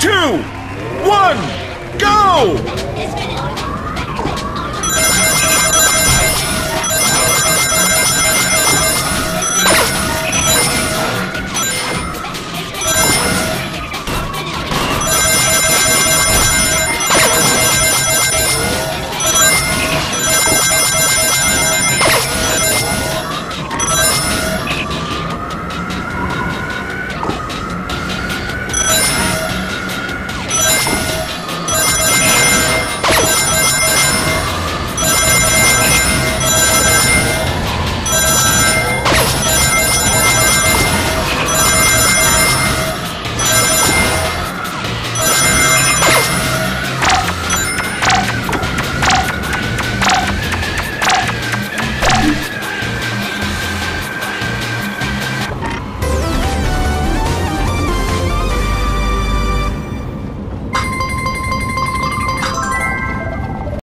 two, one, go!